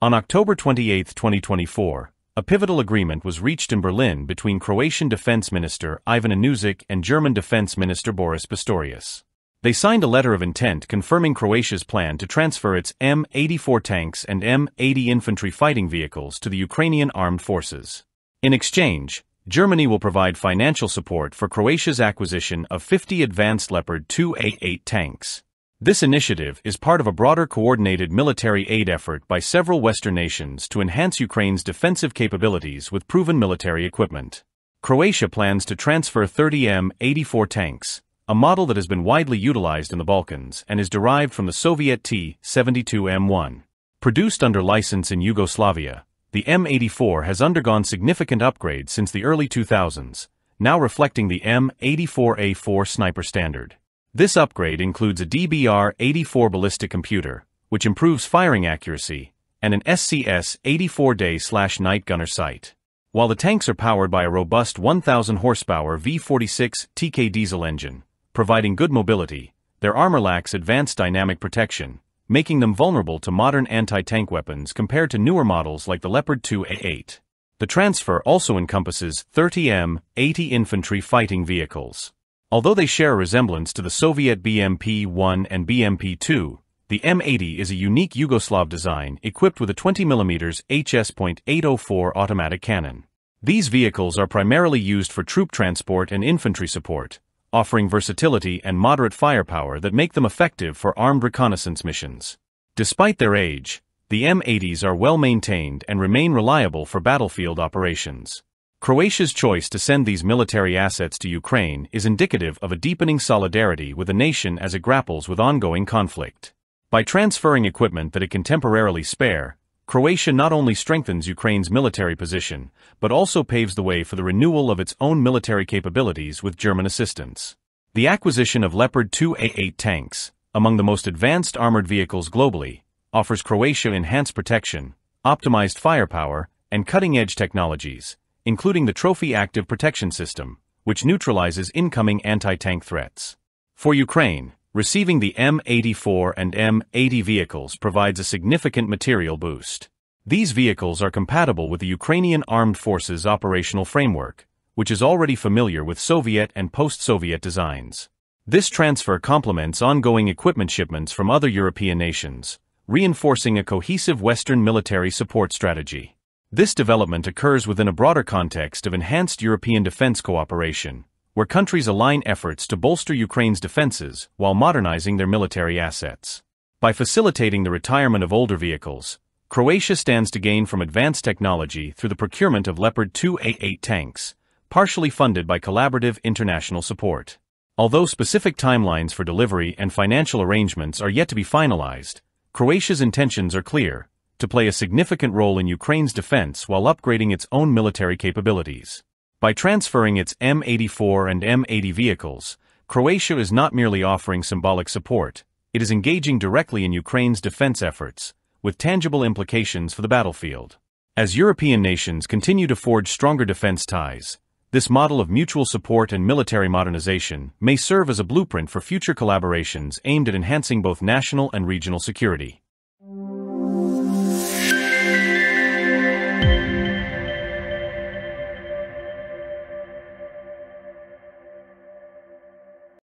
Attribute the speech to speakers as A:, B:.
A: On October 28, 2024, a pivotal agreement was reached in Berlin between Croatian Defense Minister Ivan Anušić and German Defense Minister Boris Pistorius. They signed a letter of intent confirming Croatia's plan to transfer its M84 tanks and M80 infantry fighting vehicles to the Ukrainian armed forces. In exchange, Germany will provide financial support for Croatia's acquisition of 50 advanced Leopard 2A8 tanks. This initiative is part of a broader coordinated military aid effort by several Western nations to enhance Ukraine's defensive capabilities with proven military equipment. Croatia plans to transfer 30 M84 tanks, a model that has been widely utilized in the Balkans and is derived from the Soviet T-72M1. Produced under license in Yugoslavia, the M84 has undergone significant upgrades since the early 2000s, now reflecting the M84A4 sniper standard. This upgrade includes a DBR-84 ballistic computer, which improves firing accuracy, and an SCS-84 day-slash-night gunner sight. While the tanks are powered by a robust 1,000 horsepower V46 TK diesel engine, providing good mobility, their armor lacks advanced dynamic protection, making them vulnerable to modern anti-tank weapons compared to newer models like the Leopard 2A8. The transfer also encompasses 30M, 80 infantry fighting vehicles. Although they share a resemblance to the Soviet BMP-1 and BMP-2, the M80 is a unique Yugoslav design equipped with a 20mm HS.804 automatic cannon. These vehicles are primarily used for troop transport and infantry support, offering versatility and moderate firepower that make them effective for armed reconnaissance missions. Despite their age, the M80s are well maintained and remain reliable for battlefield operations. Croatia's choice to send these military assets to Ukraine is indicative of a deepening solidarity with the nation as it grapples with ongoing conflict. By transferring equipment that it can temporarily spare, Croatia not only strengthens Ukraine's military position, but also paves the way for the renewal of its own military capabilities with German assistance. The acquisition of Leopard 2A8 tanks, among the most advanced armored vehicles globally, offers Croatia enhanced protection, optimized firepower, and cutting-edge technologies, including the Trophy Active Protection System, which neutralizes incoming anti-tank threats. For Ukraine, receiving the M84 and M80 vehicles provides a significant material boost. These vehicles are compatible with the Ukrainian Armed Forces operational framework, which is already familiar with Soviet and post-Soviet designs. This transfer complements ongoing equipment shipments from other European nations, reinforcing a cohesive Western military support strategy. This development occurs within a broader context of enhanced European defense cooperation, where countries align efforts to bolster Ukraine's defenses while modernizing their military assets. By facilitating the retirement of older vehicles, Croatia stands to gain from advanced technology through the procurement of Leopard 2A8 tanks, partially funded by collaborative international support. Although specific timelines for delivery and financial arrangements are yet to be finalized, Croatia's intentions are clear to play a significant role in Ukraine's defense while upgrading its own military capabilities. By transferring its M84 and M80 vehicles, Croatia is not merely offering symbolic support, it is engaging directly in Ukraine's defense efforts, with tangible implications for the battlefield. As European nations continue to forge stronger defense ties, this model of mutual support and military modernization may serve as a blueprint for future collaborations aimed at enhancing both national and regional security.